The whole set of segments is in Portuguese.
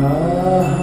Ah.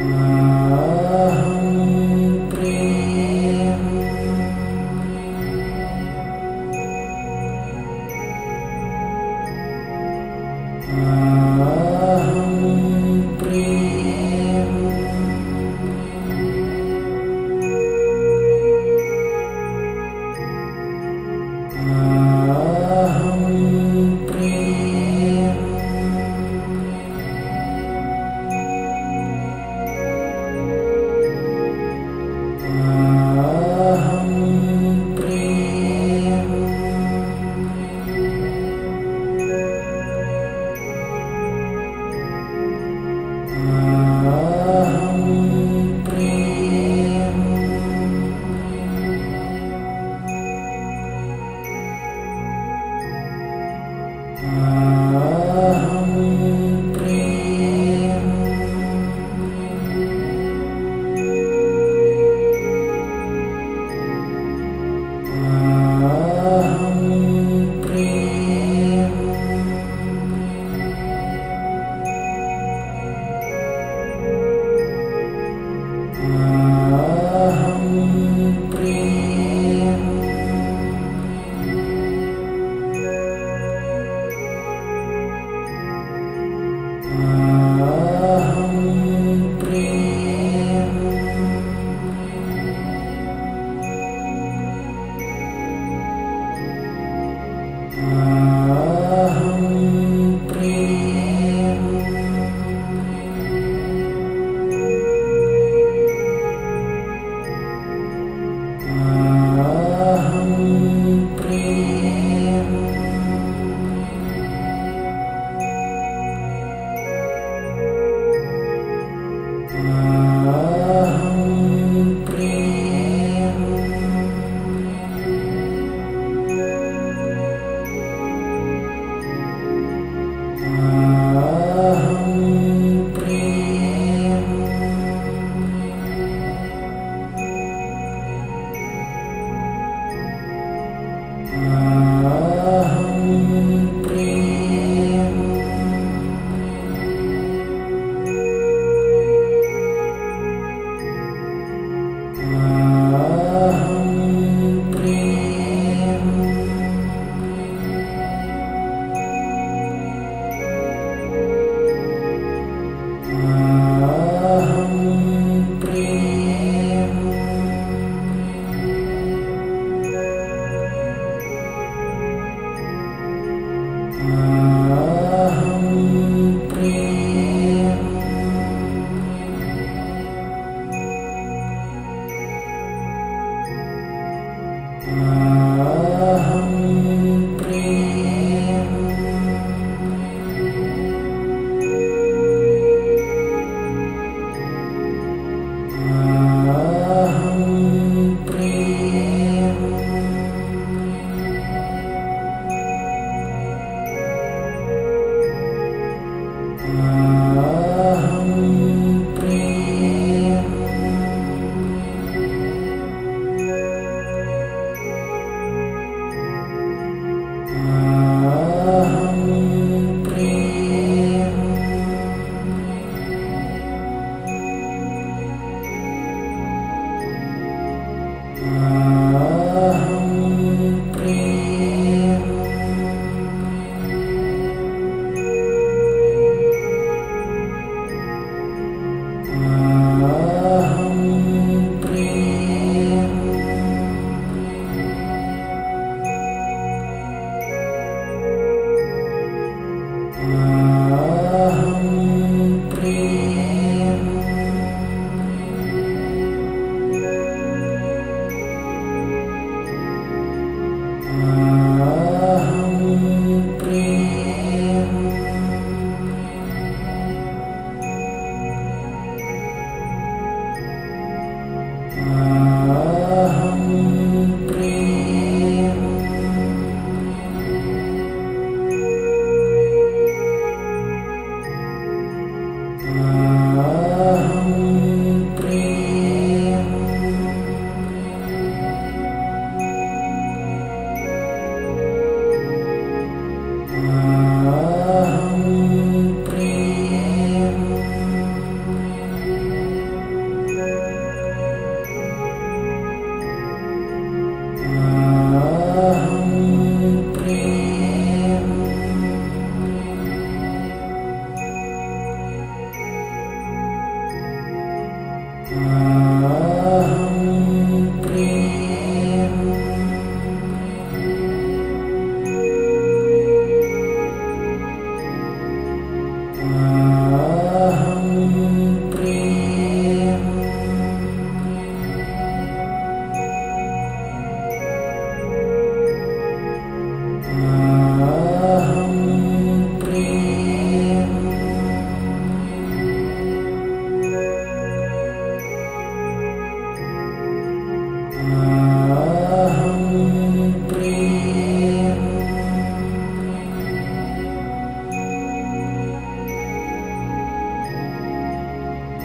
Música Música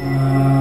Música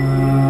Música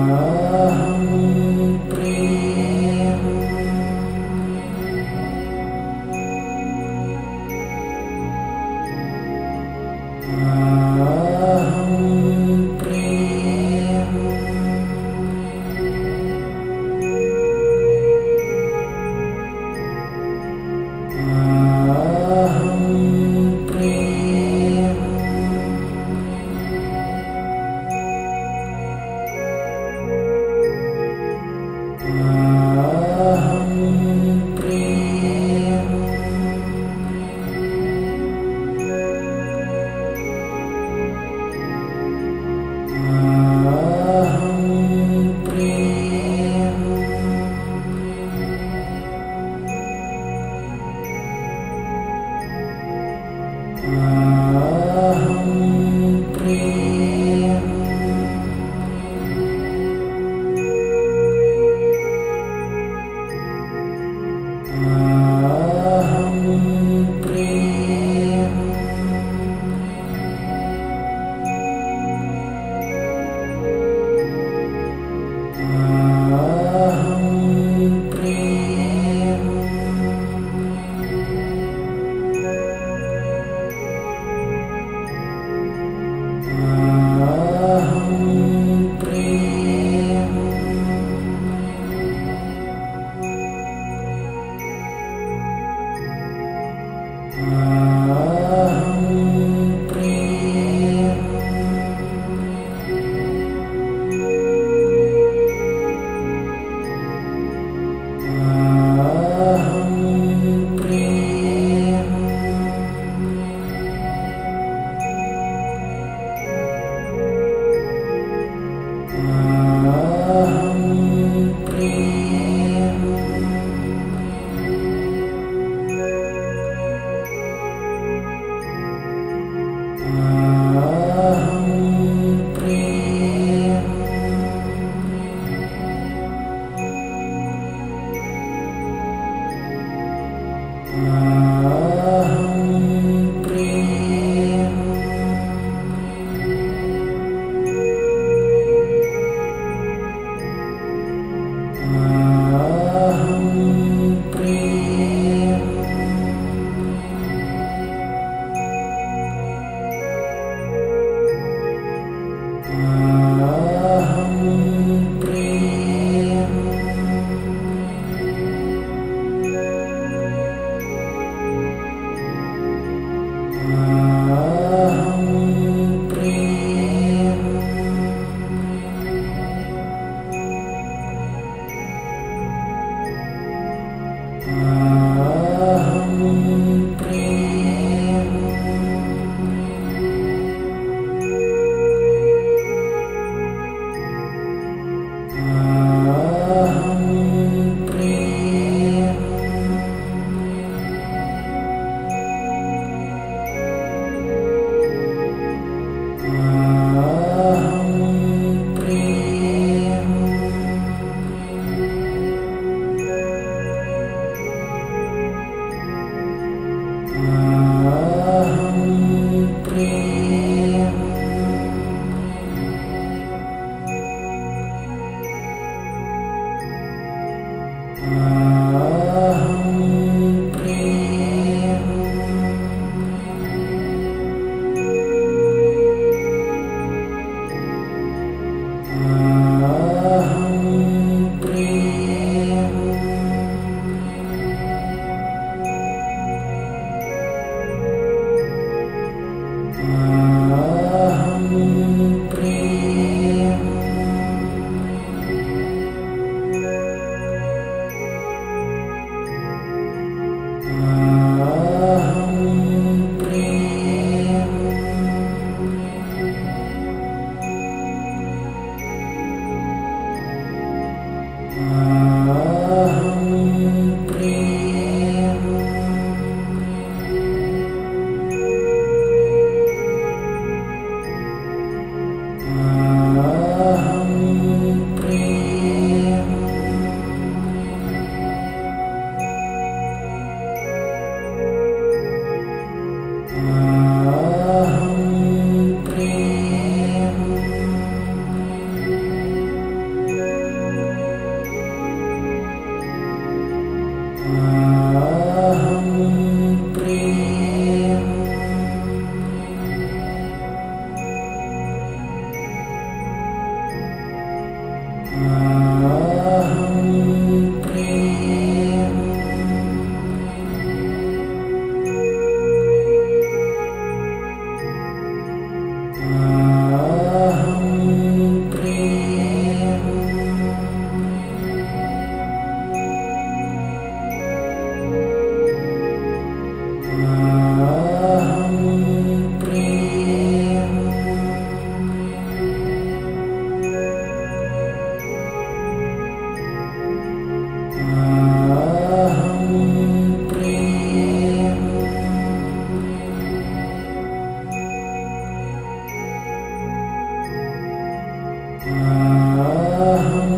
अहम्